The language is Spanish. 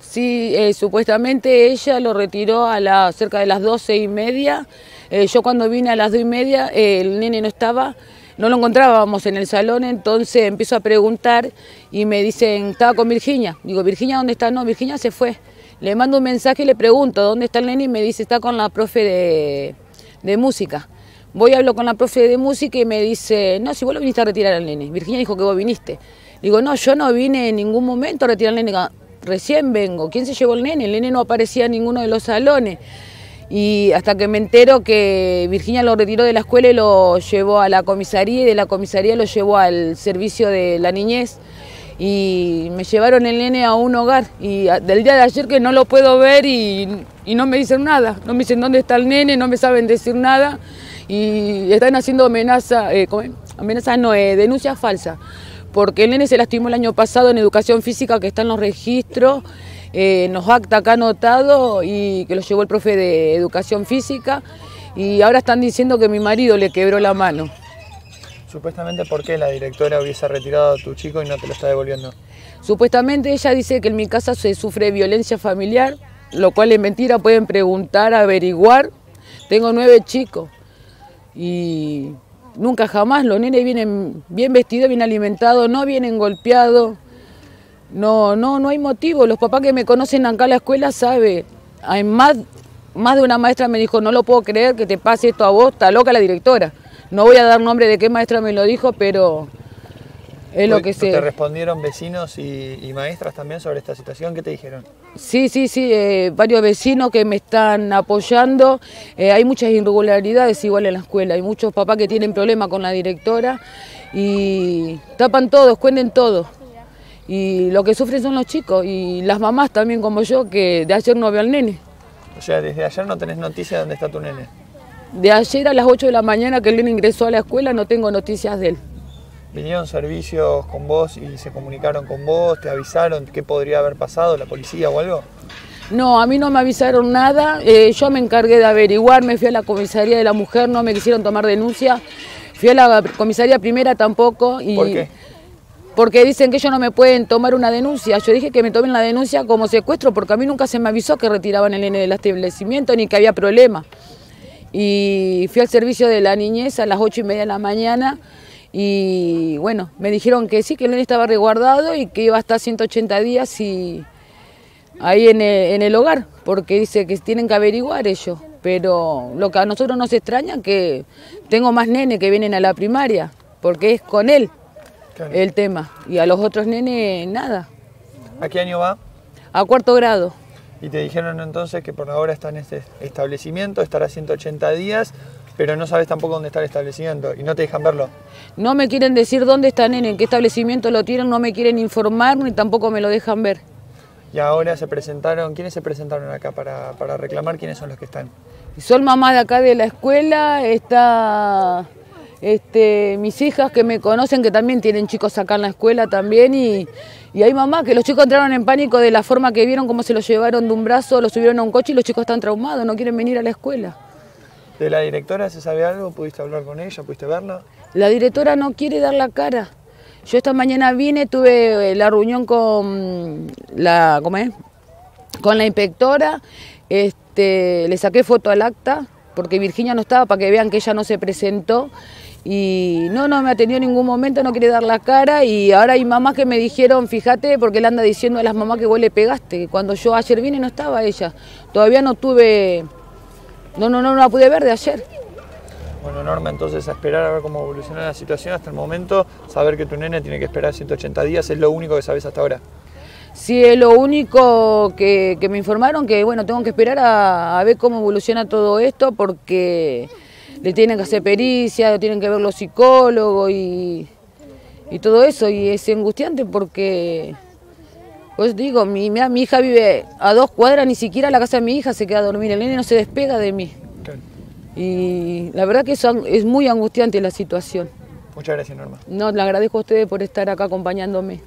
Sí, eh, supuestamente ella lo retiró a la, cerca de las doce y media. Eh, yo cuando vine a las dos y media, eh, el nene no estaba, no lo encontrábamos en el salón, entonces empiezo a preguntar y me dicen, estaba con Virginia. Digo, Virginia, ¿dónde está? No, Virginia se fue. Le mando un mensaje y le pregunto, ¿dónde está el nene? Y me dice, está con la profe de, de música. Voy, hablo con la profe de música y me dice, no, si vos lo viniste a retirar al nene. Virginia dijo que vos viniste. Digo, no, yo no vine en ningún momento a retirar al nene, recién vengo. ¿Quién se llevó el nene? El nene no aparecía en ninguno de los salones. Y hasta que me entero que Virginia lo retiró de la escuela y lo llevó a la comisaría y de la comisaría lo llevó al servicio de la niñez. Y me llevaron el nene a un hogar. Y del día de ayer que no lo puedo ver y, no me dicen nada. No me dicen dónde está el nene, no me saben decir nada. Y están haciendo amenaza, eh, amenazas no, eh, denuncias falsas porque el nene se lastimó el año pasado en educación física que está en los registros, eh, nos acta acá anotado y que lo llevó el profe de educación física y ahora están diciendo que mi marido le quebró la mano. Supuestamente, ¿por qué la directora hubiese retirado a tu chico y no te lo está devolviendo? Supuestamente ella dice que en mi casa se sufre violencia familiar, lo cual es mentira, pueden preguntar, averiguar. Tengo nueve chicos y Nunca jamás los nenes vienen bien vestidos, bien alimentados, no vienen golpeados. No, no, no hay motivo. Los papás que me conocen acá en la escuela saben. Hay más, más de una maestra me dijo, no lo puedo creer que te pase esto a vos, está loca la directora. No voy a dar nombre de qué maestra me lo dijo, pero es lo que sé. ¿Te respondieron vecinos y, maestras también sobre esta situación? ¿Qué te dijeron? Sí, sí, sí, eh, varios vecinos que me están apoyando. Eh, hay muchas irregularidades igual en la escuela. Hay muchos papás que tienen problemas con la directora y tapan todo, esconden todo. Y lo que sufren son los chicos y las mamás también como yo, que de ayer no veo al nene. O sea, desde ayer no tenés noticia de dónde está tu nene. De ayer a las 8 de la mañana que el nene ingresó a la escuela no tengo noticias de él. ¿Vinieron servicios con vos y se comunicaron con vos? ¿Te avisaron qué podría haber pasado, la policía o algo? No, a mí no me avisaron nada. Eh, yo me encargué de averiguar, me fui a la comisaría de la mujer, no me quisieron tomar denuncia. Fui a la comisaría primera tampoco. Y ¿Por qué? Porque dicen que ellos no me pueden tomar una denuncia. Yo dije que me tomen la denuncia como secuestro porque a mí nunca se me avisó que retiraban el nene del establecimiento ni que había problema. Y fui al servicio de la niñez a las ocho y media de la mañana y bueno, me dijeron que sí, que el nene estaba resguardado y que iba a estar 180 días y ahí en el, hogar, porque dice que tienen que averiguar ellos. Pero lo que a nosotros nos extraña es que tengo más nenes que vienen a la primaria, porque es con él el tema. Y a los otros nenes nada. ¿A qué año va? A cuarto grado. Y te dijeron entonces que por ahora está en este establecimiento, estará 180 días, pero no sabes tampoco dónde está el establecimiento y no te dejan verlo. No me quieren decir dónde está nene, en qué establecimiento lo tienen, no me quieren informar ni tampoco me lo dejan ver. Y ahora se presentaron, ¿quiénes se presentaron acá para, reclamar? ¿Quiénes son los que están? Son mamás de acá de la escuela, está este, mis hijas que me conocen, que también tienen chicos acá en la escuela también, y, y, hay mamás que los chicos entraron en pánico de la forma que vieron, cómo se los llevaron de un brazo, los subieron a un coche y los chicos están traumados, no quieren venir a la escuela. ¿De la directora se sabe algo? ¿Pudiste hablar con ella? ¿Pudiste verla? La directora no quiere dar la cara. Yo esta mañana vine, tuve eh, la reunión con la, ¿cómo es? Con la inspectora, este, le saqué foto al acta, porque Virginia no estaba, para que vean que ella no se presentó. Y no, no me atendió en ningún momento, no quiere dar la cara. Y ahora hay mamás que me dijeron, fíjate, porque le anda diciendo a las mamás que vos le pegaste. Cuando yo ayer vine no estaba ella. Todavía no tuve no, no, no, no la pude ver de ayer. Bueno, Norma, entonces a esperar a ver cómo evoluciona la situación hasta el momento, saber que tu nene tiene que esperar 180 días, es lo único que sabes hasta ahora. Sí, es lo único que, me informaron, que bueno, tengo que esperar a, ver cómo evoluciona todo esto, porque le tienen que hacer pericia, lo tienen que ver los psicólogos y, y todo eso, y es angustiante porque pues digo, mi, mi hija vive a dos cuadras, ni siquiera la casa de mi hija se queda a dormir, el nene no se despega de mí. Y la verdad que eso es muy angustiante la situación. Muchas gracias, Norma. No, le agradezco a ustedes por estar acá acompañándome.